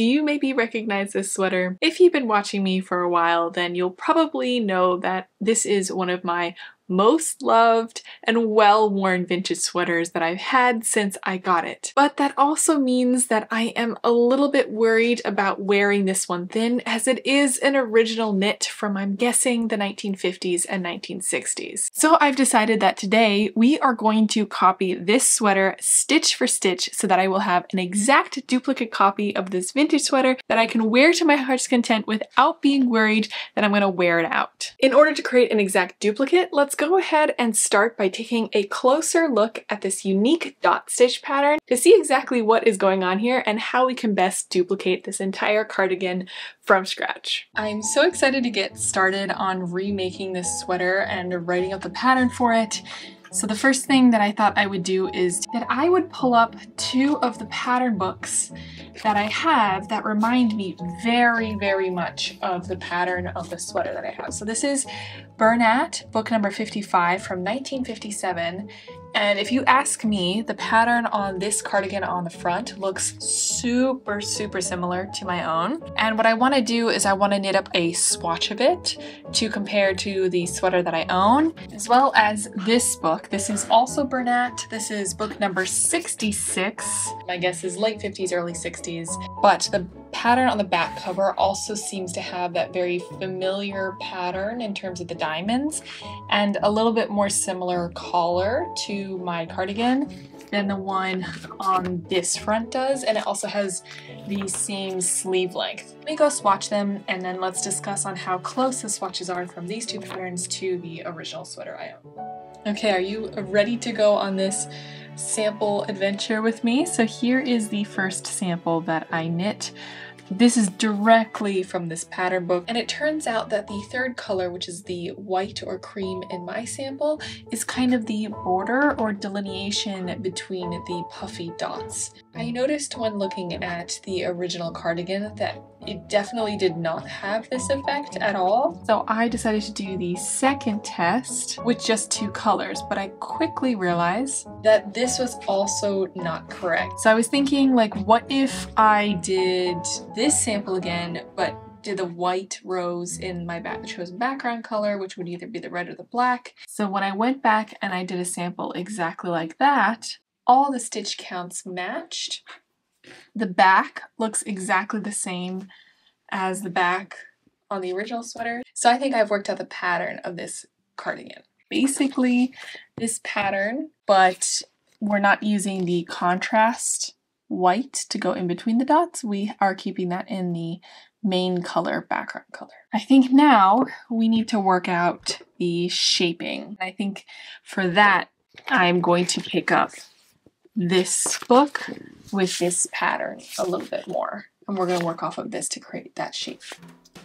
Do you maybe recognize this sweater? If you've been watching me for a while, then you'll probably know that this is one of my most loved and well-worn vintage sweaters that I've had since I got it. But that also means that I am a little bit worried about wearing this one thin as it is an original knit from I'm guessing the 1950s and 1960s. So I've decided that today we are going to copy this sweater stitch for stitch so that I will have an exact duplicate copy of this vintage sweater that I can wear to my heart's content without being worried that I'm going to wear it out. In order to create an exact duplicate, let's go ahead and start by taking a closer look at this unique dot stitch pattern to see exactly what is going on here and how we can best duplicate this entire cardigan from scratch. I'm so excited to get started on remaking this sweater and writing up the pattern for it. So the first thing that I thought I would do is that I would pull up two of the pattern books that I have that remind me very, very much of the pattern of the sweater that I have. So this is Bernat, book number 55 from 1957. And if you ask me, the pattern on this cardigan on the front looks super, super similar to my own. And what I want to do is I want to knit up a swatch of it to compare to the sweater that I own, as well as this book. This is also Bernat. This is book number 66. My guess is late 50s, early 60s. But the pattern on the back cover also seems to have that very familiar pattern in terms of the diamonds and a little bit more similar collar to my cardigan than the one on this front does and it also has the same sleeve length. Let me go swatch them and then let's discuss on how close the swatches are from these two patterns to the original sweater I own. Okay, are you ready to go on this sample adventure with me? So here is the first sample that I knit. This is directly from this pattern book, and it turns out that the third color, which is the white or cream in my sample, is kind of the border or delineation between the puffy dots. I noticed when looking at the original cardigan that it definitely did not have this effect at all. So I decided to do the second test with just two colors, but I quickly realized that this was also not correct. So I was thinking like, what if I did this sample again, but did the white rows in my back, chosen background color, which would either be the red or the black. So when I went back and I did a sample exactly like that, all the stitch counts matched. The back looks exactly the same as the back on the original sweater. So I think I've worked out the pattern of this cardigan. Basically this pattern, but we're not using the contrast white to go in between the dots. We are keeping that in the main color, background color. I think now we need to work out the shaping. I think for that, I'm going to pick up this book with this pattern a little bit more. And we're going to work off of this to create that shape.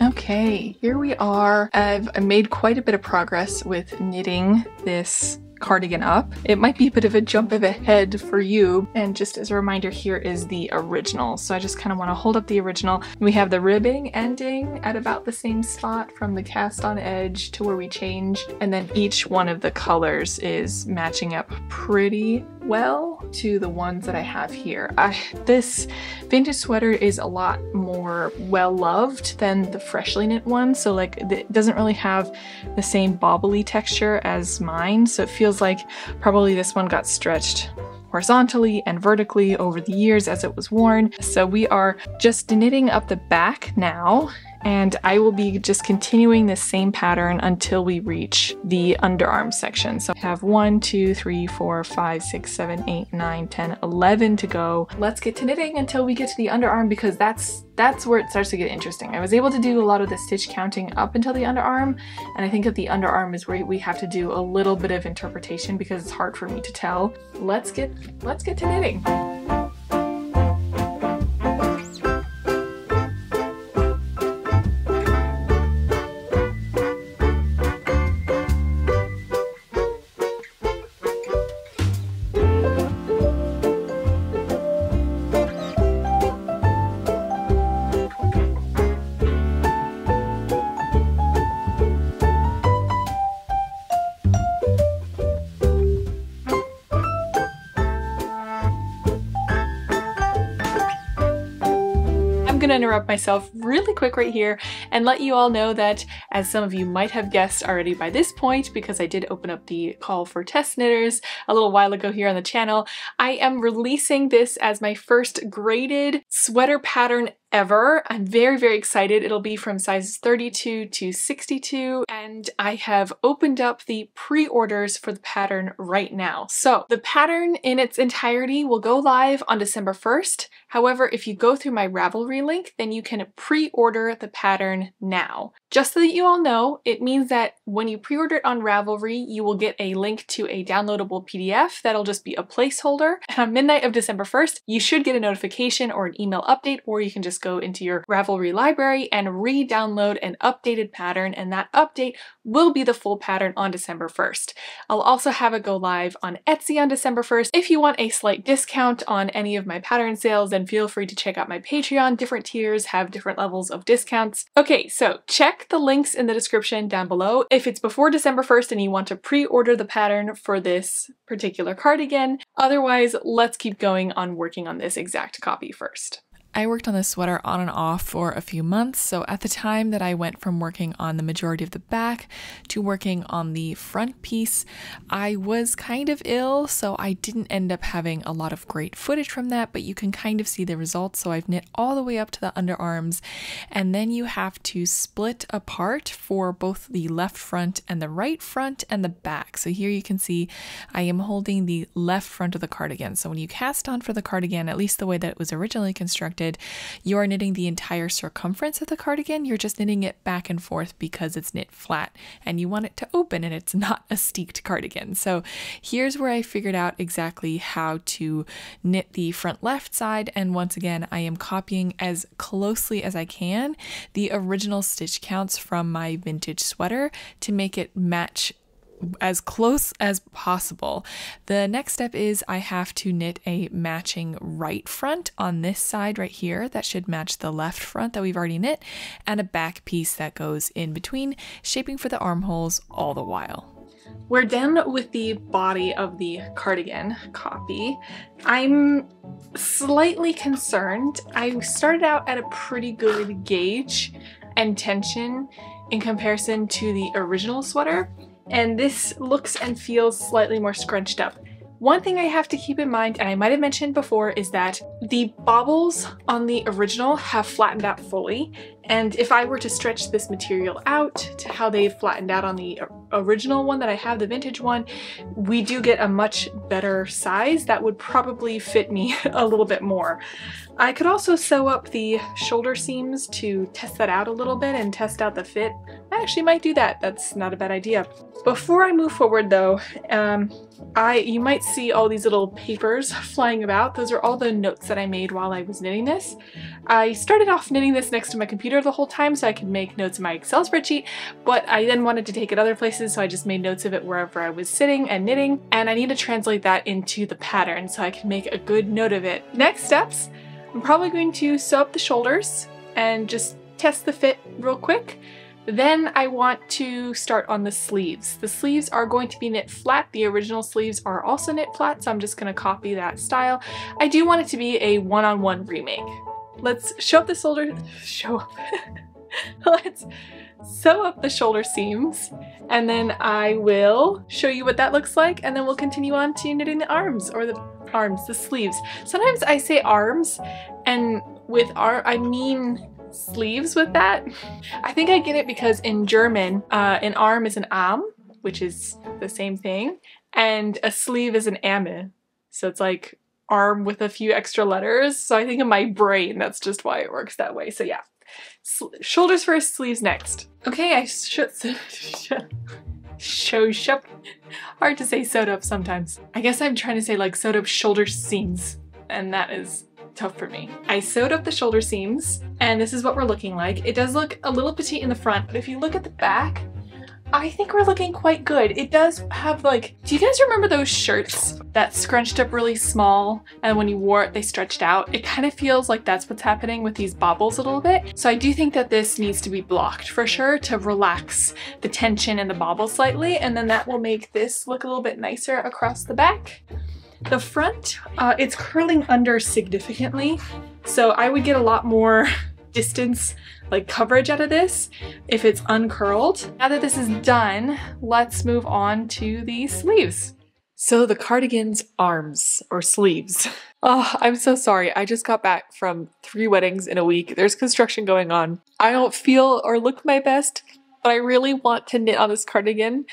Okay, here we are. I've made quite a bit of progress with knitting this cardigan up. It might be a bit of a jump of a head for you. And just as a reminder, here is the original. So I just kind of want to hold up the original. We have the ribbing ending at about the same spot from the cast on edge to where we change. And then each one of the colors is matching up pretty well to the ones that I have here. I, this vintage sweater is a lot more well loved than the freshly knit one. So like it doesn't really have the same bobbly texture as mine. So it feels like probably this one got stretched horizontally and vertically over the years as it was worn. So we are just knitting up the back now and I will be just continuing this same pattern until we reach the underarm section. So I have one, two, three, four, five, six, seven, eight, nine, 10, 11 to go. Let's get to knitting until we get to the underarm because that's that's where it starts to get interesting. I was able to do a lot of the stitch counting up until the underarm, and I think that the underarm is where we have to do a little bit of interpretation because it's hard for me to tell. Let's get let's get to knitting. Interrupt myself really quick right here and let you all know that, as some of you might have guessed already by this point, because I did open up the call for test knitters a little while ago here on the channel, I am releasing this as my first graded sweater pattern ever. I'm very, very excited. It'll be from sizes 32 to 62, and I have opened up the pre-orders for the pattern right now. So the pattern in its entirety will go live on December 1st. However, if you go through my Ravelry link, then you can pre-order the pattern now. Just so that you all know, it means that when you pre-order it on Ravelry, you will get a link to a downloadable PDF that'll just be a placeholder. And on midnight of December 1st, you should get a notification or an email update, or you can just go into your Ravelry library and re-download an updated pattern, and that update will be the full pattern on December 1st. I'll also have it go live on Etsy on December 1st. If you want a slight discount on any of my pattern sales, then feel free to check out my Patreon. Different tiers have different levels of discounts. Okay, so check the links in the description down below. If it's before December 1st and you want to pre-order the pattern for this particular cardigan, otherwise let's keep going on working on this exact copy first. I worked on this sweater on and off for a few months, so at the time that I went from working on the majority of the back to working on the front piece, I was kind of ill, so I didn't end up having a lot of great footage from that, but you can kind of see the results. So I've knit all the way up to the underarms, and then you have to split apart for both the left front and the right front and the back. So here you can see I am holding the left front of the cardigan. So when you cast on for the cardigan, at least the way that it was originally constructed, you are knitting the entire circumference of the cardigan. You're just knitting it back and forth because it's knit flat and you want it to open and it's not a steeked cardigan. So here's where I figured out exactly how to knit the front left side. And once again, I am copying as closely as I can the original stitch counts from my vintage sweater to make it match as close as possible. The next step is I have to knit a matching right front on this side right here that should match the left front that we've already knit and a back piece that goes in between, shaping for the armholes all the while. We're done with the body of the cardigan copy. I'm slightly concerned. I started out at a pretty good gauge and tension in comparison to the original sweater and this looks and feels slightly more scrunched up. One thing I have to keep in mind, and I might have mentioned before, is that the bobbles on the original have flattened out fully, and if I were to stretch this material out to how they've flattened out on the original one that I have, the vintage one, we do get a much better size that would probably fit me a little bit more. I could also sew up the shoulder seams to test that out a little bit and test out the fit. I actually might do that. That's not a bad idea. Before I move forward though, um, I you might see all these little papers flying about. Those are all the notes that I made while I was knitting this. I started off knitting this next to my computer the whole time so I could make notes in my Excel spreadsheet, but I then wanted to take it other places so I just made notes of it wherever I was sitting and knitting, and I need to translate that into the pattern so I can make a good note of it. Next steps, I'm probably going to sew up the shoulders and just test the fit real quick. Then I want to start on the sleeves. The sleeves are going to be knit flat. The original sleeves are also knit flat, so I'm just going to copy that style. I do want it to be a one-on-one -on -one remake. Let's show up the shoulder, show up. Let's sew up the shoulder seams and then I will show you what that looks like and then we'll continue on to knitting the arms or the arms, the sleeves. Sometimes I say arms and with arm I mean sleeves with that. I think I get it because in German uh, an arm is an Arm which is the same thing and a sleeve is an Ärmel. So it's like arm with a few extra letters. So I think in my brain, that's just why it works that way. So yeah, shoulders first, sleeves next. Okay, I should show up. Hard to say sewed up sometimes. I guess I'm trying to say like sewed up shoulder seams, and that is tough for me. I sewed up the shoulder seams, and this is what we're looking like. It does look a little petite in the front, but if you look at the back, I think we're looking quite good. It does have like, do you guys remember those shirts that scrunched up really small and when you wore it they stretched out? It kind of feels like that's what's happening with these bobbles a little bit. So I do think that this needs to be blocked for sure to relax the tension in the bobble slightly and then that will make this look a little bit nicer across the back. The front, uh, it's curling under significantly, so I would get a lot more distance like coverage out of this if it's uncurled. Now that this is done, let's move on to the sleeves. So the cardigan's arms or sleeves. Oh, I'm so sorry. I just got back from three weddings in a week. There's construction going on. I don't feel or look my best, but I really want to knit on this cardigan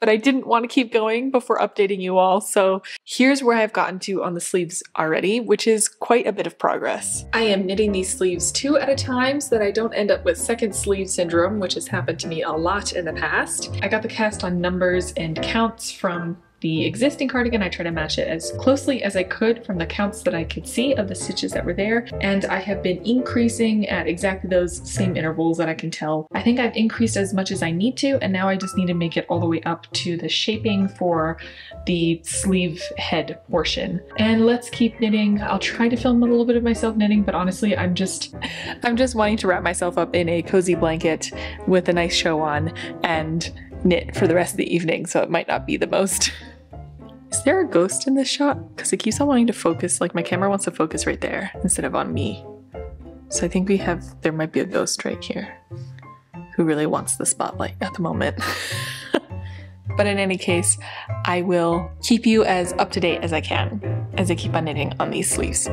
but I didn't want to keep going before updating you all. So here's where I've gotten to on the sleeves already, which is quite a bit of progress. I am knitting these sleeves two at a time so that I don't end up with second sleeve syndrome, which has happened to me a lot in the past. I got the cast on numbers and counts from the existing cardigan, I try to match it as closely as I could from the counts that I could see of the stitches that were there. And I have been increasing at exactly those same intervals that I can tell. I think I've increased as much as I need to, and now I just need to make it all the way up to the shaping for the sleeve head portion. And let's keep knitting. I'll try to film a little bit of myself knitting, but honestly, I'm just, I'm just wanting to wrap myself up in a cozy blanket with a nice show on and knit for the rest of the evening, so it might not be the most is there a ghost in this shot? Because it keeps on wanting to focus, like my camera wants to focus right there instead of on me. So I think we have, there might be a ghost right here who really wants the spotlight at the moment. but in any case, I will keep you as up to date as I can as I keep on knitting on these sleeves.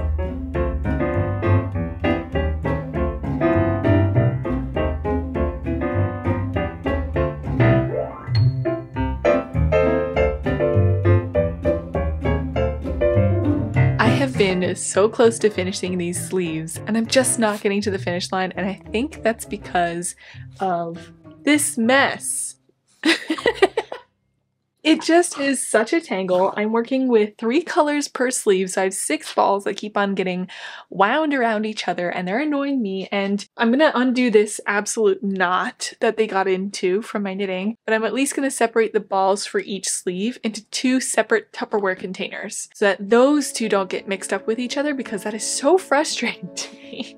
So close to finishing these sleeves and I'm just not getting to the finish line and I think that's because of this mess. It just is such a tangle. I'm working with three colors per sleeve, so I have six balls that keep on getting wound around each other and they're annoying me. And I'm gonna undo this absolute knot that they got into from my knitting, but I'm at least gonna separate the balls for each sleeve into two separate Tupperware containers so that those two don't get mixed up with each other because that is so frustrating to me.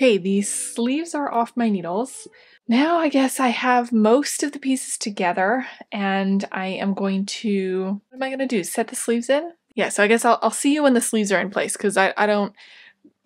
Okay, these sleeves are off my needles. Now I guess I have most of the pieces together and I am going to, what am I going to do? Set the sleeves in? Yeah, so I guess I'll, I'll see you when the sleeves are in place because I, I don't,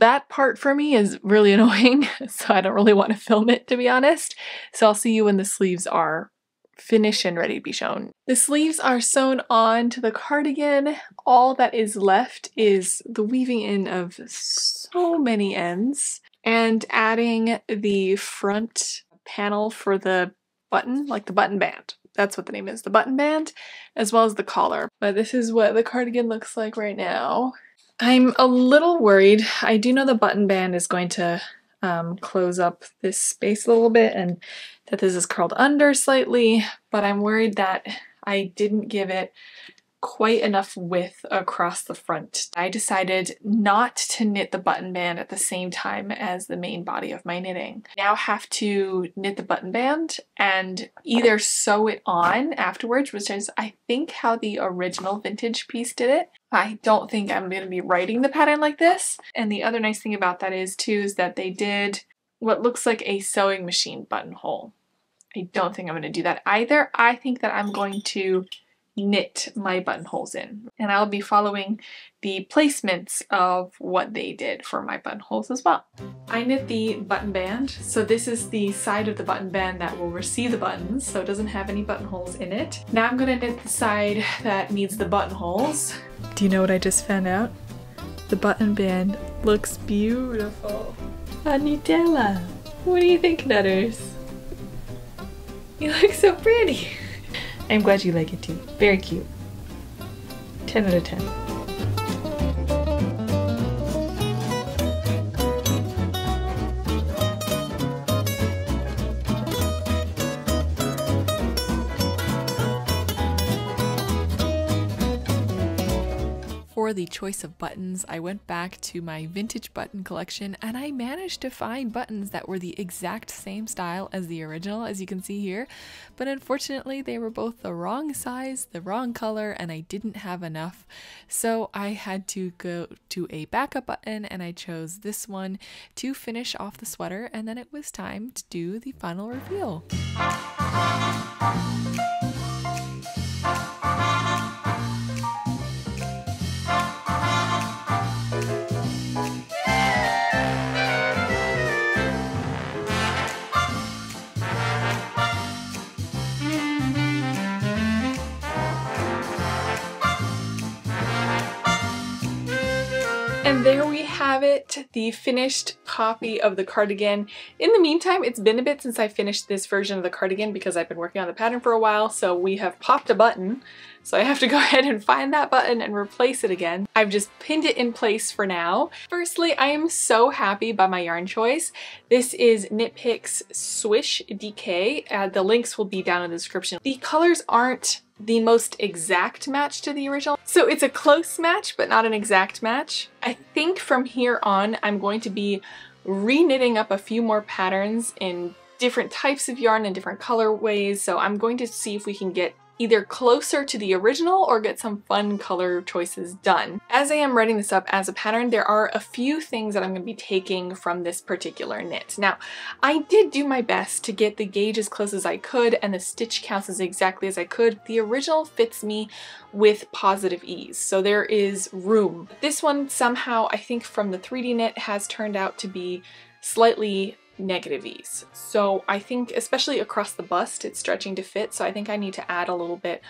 that part for me is really annoying, so I don't really want to film it to be honest. So I'll see you when the sleeves are finished and ready to be shown. The sleeves are sewn on to the cardigan. All that is left is the weaving in of so many ends and adding the front panel for the button, like the button band. That's what the name is, the button band, as well as the collar. But this is what the cardigan looks like right now. I'm a little worried. I do know the button band is going to um, close up this space a little bit and that this is curled under slightly, but I'm worried that I didn't give it quite enough width across the front. I decided not to knit the button band at the same time as the main body of my knitting. Now have to knit the button band and either sew it on afterwards, which is I think how the original vintage piece did it. I don't think I'm going to be writing the pattern like this. And the other nice thing about that is too is that they did what looks like a sewing machine buttonhole. I don't think I'm going to do that either. I think that I'm going to knit my buttonholes in. And I'll be following the placements of what they did for my buttonholes as well. I knit the button band. So this is the side of the button band that will receive the buttons, so it doesn't have any buttonholes in it. Now I'm gonna knit the side that needs the buttonholes. Do you know what I just found out? The button band looks beautiful. On Nutella. What do you think, Nutters? You look so pretty. I'm glad you like it too. Very cute. 10 out of 10. For the choice of buttons, I went back to my vintage button collection and I managed to find buttons that were the exact same style as the original, as you can see here. But unfortunately, they were both the wrong size, the wrong color, and I didn't have enough. So I had to go to a backup button and I chose this one to finish off the sweater, and then it was time to do the final reveal. There we have it, the finished copy of the cardigan. In the meantime, it's been a bit since I finished this version of the cardigan because I've been working on the pattern for a while, so we have popped a button. So I have to go ahead and find that button and replace it again. I've just pinned it in place for now. Firstly, I am so happy by my yarn choice. This is Knit Picks Swish DK. Uh, the links will be down in the description. The colors aren't the most exact match to the original. So it's a close match, but not an exact match. I think from here on, I'm going to be re-knitting up a few more patterns in different types of yarn and different colorways. So I'm going to see if we can get either closer to the original or get some fun color choices done. As I am writing this up as a pattern, there are a few things that I'm going to be taking from this particular knit. Now, I did do my best to get the gauge as close as I could and the stitch counts as exactly as I could. The original fits me with positive ease, so there is room. This one somehow, I think from the 3D knit, has turned out to be slightly negative ease. So I think especially across the bust it's stretching to fit so I think I need to add a little bit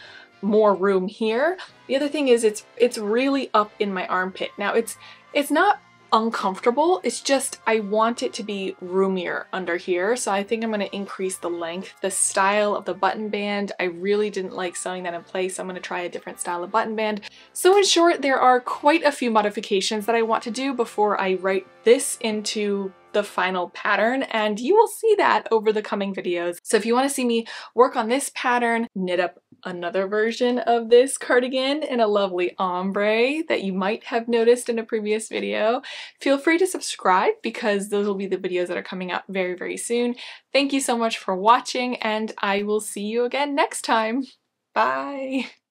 more room here. The other thing is it's it's really up in my armpit. Now it's it's not uncomfortable, it's just I want it to be roomier under here so I think I'm going to increase the length. The style of the button band, I really didn't like sewing that in place. I'm going to try a different style of button band. So in short, there are quite a few modifications that I want to do before I write this into the final pattern and you will see that over the coming videos. So if you want to see me work on this pattern, knit up another version of this cardigan in a lovely ombre that you might have noticed in a previous video, feel free to subscribe because those will be the videos that are coming out very, very soon. Thank you so much for watching and I will see you again next time. Bye!